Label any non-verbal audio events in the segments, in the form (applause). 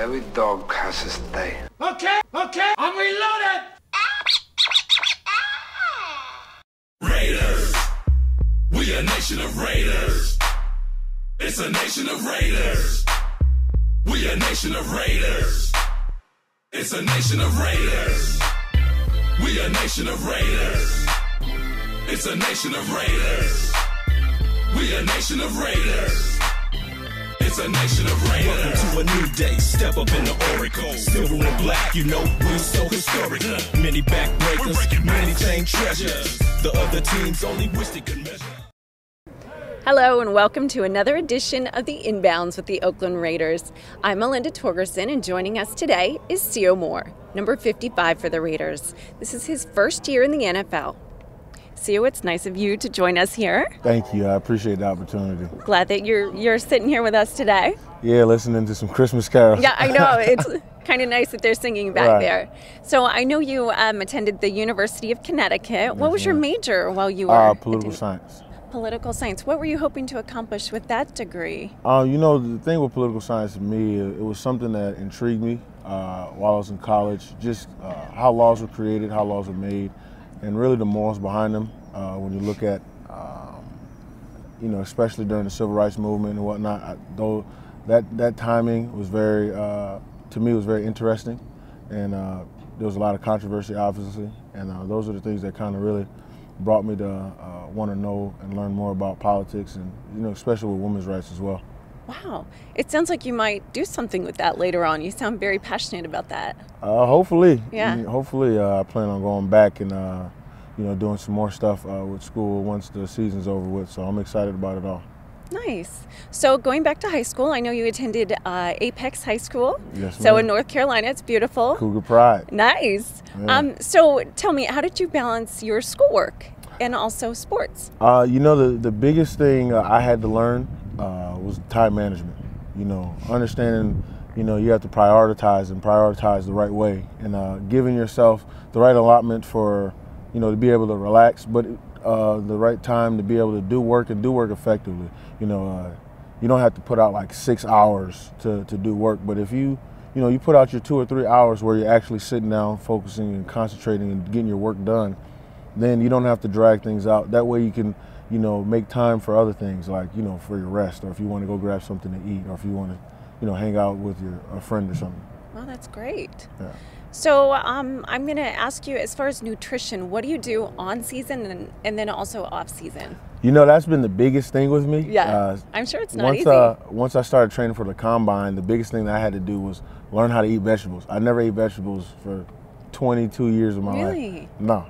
Every dog has his day. Okay, okay, I'm reloaded. Raiders. We a nation of raiders. It's a nation of raiders. We a nation of raiders. It's a nation of raiders. We a nation of raiders. It's a nation of raiders. We a nation of raiders. It's a nation of raiders. Welcome to a new day. Step up in the oracle. Silver and black, you know, we so historic. Many backbreakers, many chain treasures. The other teams only wish they could measure. Hello, and welcome to another edition of the Inbounds with the Oakland Raiders. I'm Melinda Torgersen, and joining us today is Sio Moore, number 55 for the Raiders. This is his first year in the NFL. Sio, it's nice of you to join us here. Thank you. I appreciate the opportunity. Glad that you're you're sitting here with us today. Yeah, listening to some Christmas carols. Yeah, I know. (laughs) It's kind of nice that they're singing back Right. there. So I know you um, attended the University of Connecticut. what was your major while you were uh, political attending- science. Political science. What were you hoping to accomplish with that degree? Uh, you know, the thing with political science to me, it it was something that intrigued me uh, while I was in college. Just uh, how laws were created, how laws were made, and really the morals behind them. Uh, when you look at, um, you know, especially during the civil rights movement and whatnot, I, though that that timing was very, uh, to me, was very interesting, and uh, there was a lot of controversy, obviously, and uh, those are the things that kind of really brought me to uh, want to know and learn more about politics, and you know, especially with women's rights as well. Wow. It sounds like you might do something with that later on. You sound very passionate about that. Uh, hopefully, Yeah. Mm, Hopefully, uh, I plan on going back and uh, you know doing some more stuff uh, with school once the season's over with. So I'm excited about it all. Nice. So, going back to high school, I know you attended uh, Apex High School. Yes, So, in North Carolina, it's beautiful. Cougar Pride. Nice. Yeah. Um, so, tell me, how did you balance your schoolwork and also sports? Uh, you know, the the biggest thing uh, I had to learn uh, was time management. You know, understanding. You know, you have to prioritize and prioritize the right way, and uh, giving yourself the right allotment for, you know, to be able to relax, but uh, the right time to be able to do work and do work effectively. You know, uh, you don't have to put out like six hours to, to do work, but if you, you know, you put out your two or three hours where you're actually sitting down, focusing and concentrating and getting your work done, then you don't have to drag things out. That way you can, you know, make time for other things like, you know, for your rest or if you want to go grab something to eat or if you want to, you know, hang out with your a friend or something. Well, that's great. Yeah. So, um, I'm going to ask you as far as nutrition, what do you do on season and, and then also off season? You know, that's been the biggest thing with me. Yeah. Uh, I'm sure it's not once, easy. Uh, once I started training for the combine, the biggest thing that I had to do was learn how to eat vegetables. I never ate vegetables for 22 years of my Really? life. No.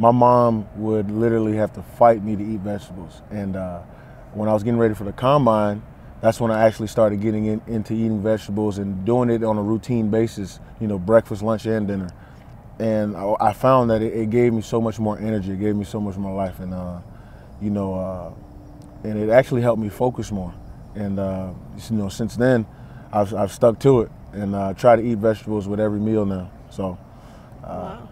My mom would literally have to fight me to eat vegetables. And uh, when I was getting ready for the combine, that's when I actually started getting in, into eating vegetables and doing it on a routine basis, you know, breakfast, lunch, and dinner. And I, I found that it, it gave me so much more energy. It gave me so much more life. And, uh, you know, uh, and it actually helped me focus more. And uh, you know, since then, I've, I've stuck to it and uh, try to eat vegetables with every meal now. So wow.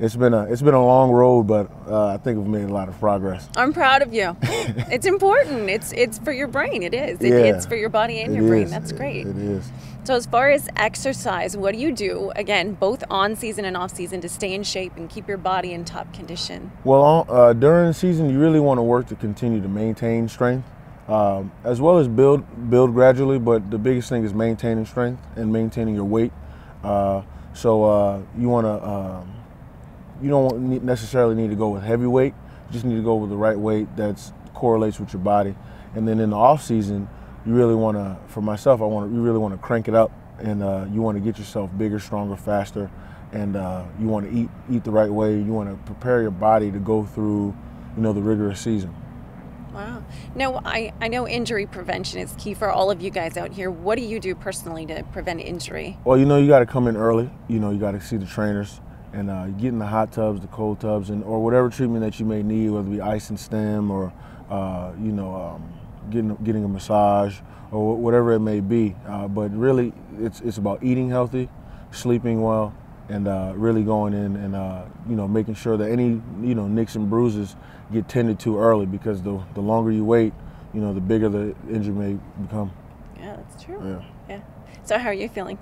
It's been a it's been a long road, but uh, I think we've made a lot of progress. I'm proud of you. (laughs) it's important. It's it's for your brain. It is. It, Yeah. It's for your body and It your brain. is. That's It- great. It is. So, as far as exercise, what do you do again, both on season and off season, to stay in shape and keep your body in top condition? Well, uh, during the season, you really want to work to continue to maintain strength, um, as well as build build gradually. But the biggest thing is maintaining strength and maintaining your weight. Uh, so uh, you want to um, you don't necessarily need to go with heavy weight. You just need to go with the right weight that correlates with your body. And then in the off season, you really want to. For myself, I want to. You really want to crank it up, and uh, you want to get yourself bigger, stronger, faster, and uh, you want to eat eat the right way. You want to prepare your body to go through, you know, the rigorous season. Wow. Now, I, I know injury prevention is key for all of you guys out here. What do you do personally to prevent injury? Well, you know, you got to come in early. You know, you got to see the trainers and uh, get in the hot tubs, the cold tubs, and or whatever treatment that you may need, whether it be ice and stim or uh, you know um, getting getting a massage or wh- whatever it may be. Uh, but really, it's it's about eating healthy, sleeping well, and uh, really going in and uh, you know making sure that any you know nicks and bruises get tended to early because the the longer you wait, you know, the bigger the injury may become. Yeah, that's true. Yeah. Yeah. So, how are you feeling?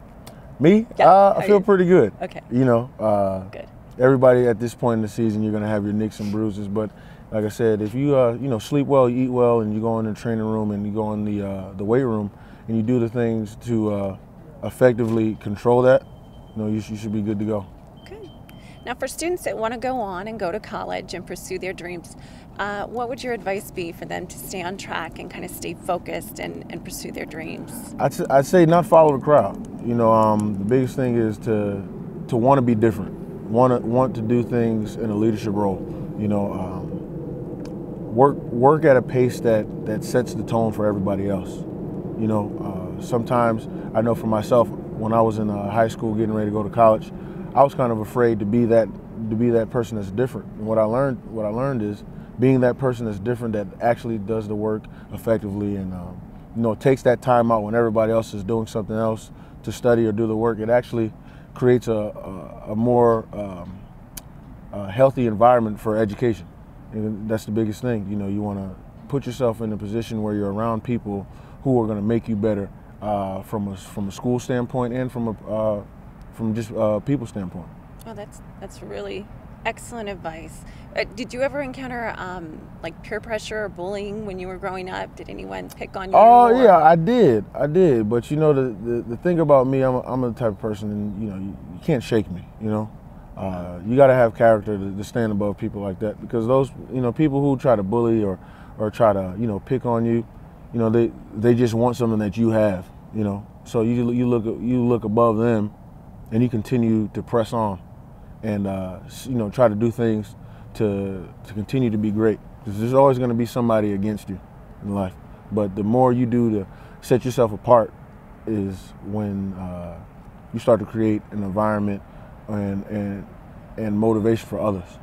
Me? Yeah, Uh, I feel you- pretty good. Okay. You know, uh, Good. everybody at this point in the season, you're gonna have your nicks and bruises. But like I said, if you uh, you know sleep well, you eat well, and you go in the training room and you go in the uh, the weight room and you do the things to uh, effectively control that, you know, you, sh- you should be good to go. Now, for students that want to go on and go to college and pursue their dreams, uh, what would your advice be for them to stay on track and kind of stay focused and, and pursue their dreams? I'd, I'd say not follow the crowd. You know, um, the biggest thing is to to want to be different, want to want to do things in a leadership role. You know, um, work work at a pace that that sets the tone for everybody else. You know, uh, sometimes I know for myself when I was in uh, high school getting ready to go to college, I was kind of afraid to be that to be that person that's different. And what I learned what I learned is being that person that's different that actually does the work effectively and um, you know takes that time out when everybody else is doing something else to study or do the work. It actually creates a, a, a more um, uh, healthy environment for education. And that's the biggest thing. You know, you want to put yourself in a position where you're around people who are going to make you better uh, from a from a school standpoint and from a uh, from just uh, people standpoint. Oh, that's that's really excellent advice. Uh, did you ever encounter um, like peer pressure or bullying when you were growing up? Did anyone pick on you? Oh or- yeah, I did, I did. But you know, the the, the thing about me, I'm a, I'm the type of person, and you know, you, you can't shake me. You know, uh, you got to have character to, to stand above people like that because those, you know, people who try to bully or or try to you know pick on you, you know, they they just want something that you have. You know, so you you look you look above them, and you continue to press on, and uh, you know, try to do things to to continue to be great. Because there's always going to be somebody against you in life. But the more you do to set yourself apart is when uh, you start to create an environment and and and motivation for others.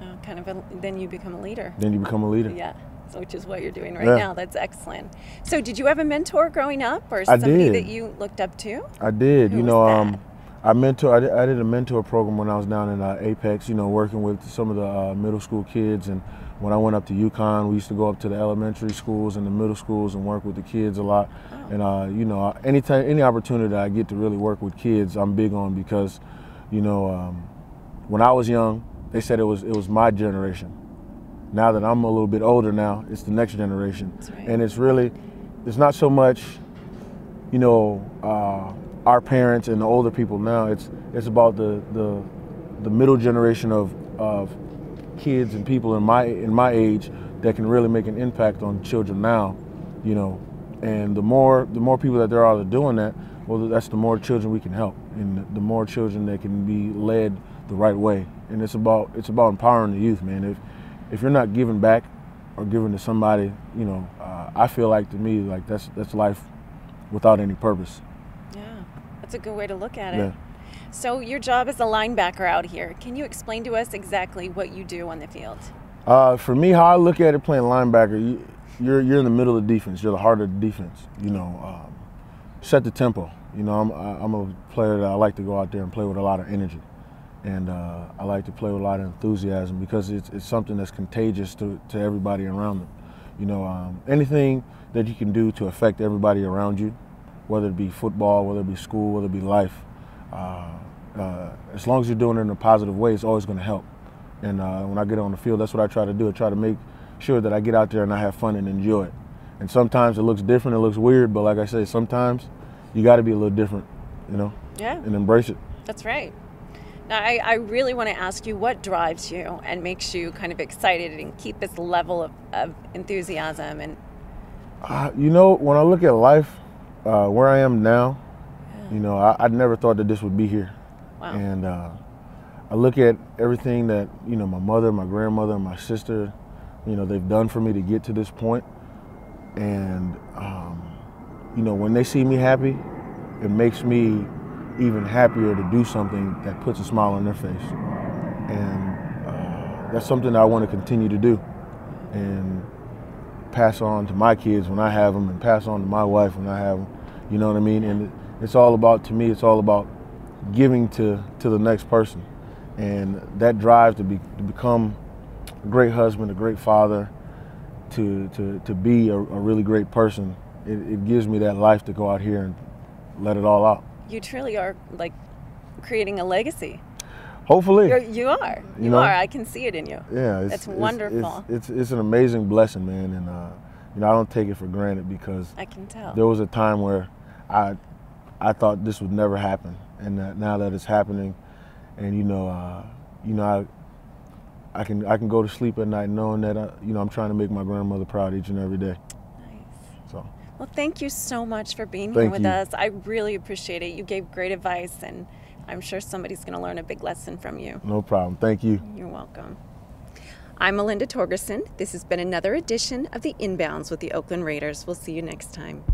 Uh, kind of a, then you become a leader. Then you become a leader. Yeah. So, which is what you're doing right Yeah. now. That's excellent. So, did you have a mentor growing up, or somebody that you looked up to? I did. Who you know, um, I mentor. I did, I did a mentor program when I was down in uh, Apex. You know, working with some of the uh, middle school kids, and when I went up to UConn, we used to go up to the elementary schools and the middle schools and work with the kids a lot. Oh. And uh, you know, anytime, any opportunity that I get to really work with kids, I'm big on because, you know, um, when I was young, they said it was it was my generation. Now that I'm a little bit older now, it's the next generation, right. and it's really, it's not so much you know, uh, our parents and the older people now. It's it's about the the, the middle generation of, of kids and people in my in my age that can really make an impact on children now, you know. And the more the more people that there are that are doing that, well, that's the more children we can help, and the more children that can be led the right way. And it's about it's about empowering the youth, man. If if you're not giving back or giving to somebody, you know, uh, I feel like to me like that's that's life without any purpose. That's a good way to look at it. Yeah. So, your job as a linebacker out here, can you explain to us exactly what you do on the field? Uh, for me, how I look at it, playing linebacker, you, you're you're in the middle of the defense. You're the heart of the defense. You know, um, set the tempo. You know, I'm I'm a player that I like to go out there and play with a lot of energy, and uh, I like to play with a lot of enthusiasm because it's it's something that's contagious to to everybody around them. You know, um, anything that you can do to affect everybody around you, whether it be football, whether it be school, whether it be life, uh, uh, as long as you're doing it in a positive way, it's always going to help. And uh, when I get on the field, that's what I try to do. I try to make sure that I get out there and I have fun and enjoy it. And sometimes it looks different, it looks weird, but like I say, sometimes you got to be a little different, you know, Yeah, and embrace it. that's right. Now, I, I really want to ask you what drives you and makes you kind of excited and keep this level of, of enthusiasm and Uh, you know, when I look at life, uh, where I am now, you know, I, I never thought that this would be here. wow. And uh, I look at everything that, you know, my mother, my grandmother, and my sister, you know, they've done for me to get to this point. And, um, you know, when they see me happy, it makes me even happier to do something that puts a smile on their face. And uh, that's something I want to continue to do. And pass on to my kids when I have them, and pass on to my wife when I have them. You know what I mean? And it's all about, to me, it's all about giving to to the next person, and that drive to be to become a great husband, a great father, to to to be a, a really great person. It, it gives me that life to go out here and let it all out. you truly are like creating a legacy. Hopefully, You're, you are. You, You know? are. I can see it in you. yeah, it's, That's it's- wonderful. It's, it's it's an amazing blessing, man, and uh, you know I don't take it for granted because I can tell. there was a time where I I thought this would never happen, and that now that it's happening, and you know uh, you know I. I can I can go to sleep at night knowing that I, you know I'm trying to make my grandmother proud each and every day. Nice. So Well, thank you so much for being here with you. us. I really appreciate it. You gave great advice, and I'm sure somebody's going to learn a big lesson from you. no problem. Thank you. You're welcome. I'm Melinda Torgersen. This has been another edition of the Inbounds with the Oakland Raiders. We'll see you next time.